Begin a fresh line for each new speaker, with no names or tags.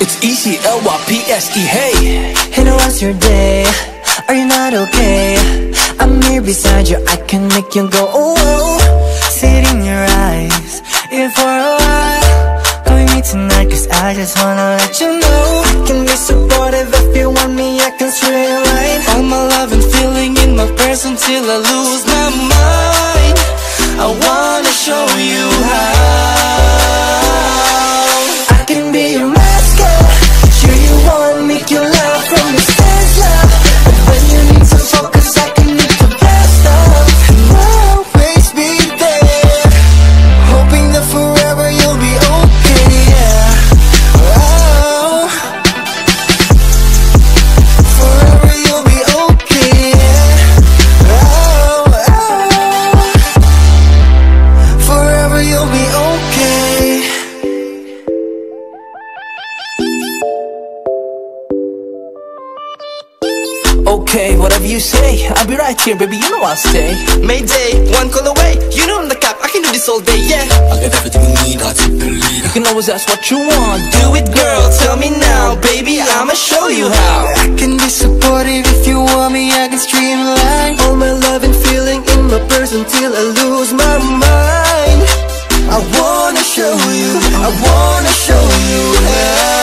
It's easy, L-Y-P-S-E, hey
Hey, your day? Are you not okay? I'm here beside you, I can make you go oh, oh. See it in your eyes, even for a while Come with me tonight, cause I just wanna let you know I can be supportive if you want me, I can streamline
All my love and feeling in my person till I lose my mind I wanna show you
Okay,
whatever you say I'll be right here, baby, you know I'll stay.
Mayday, one call away You know I'm the cap, I can do this all day, yeah.
I got everything you need, I'll take the lead.
You can always ask what you want
Do it, girl, tell me now Baby, I'ma show you how.
I can be supportive if you want me I can streamline All my love and feeling in my purse Until I lose my mind. I wanna show you I wanna show you how.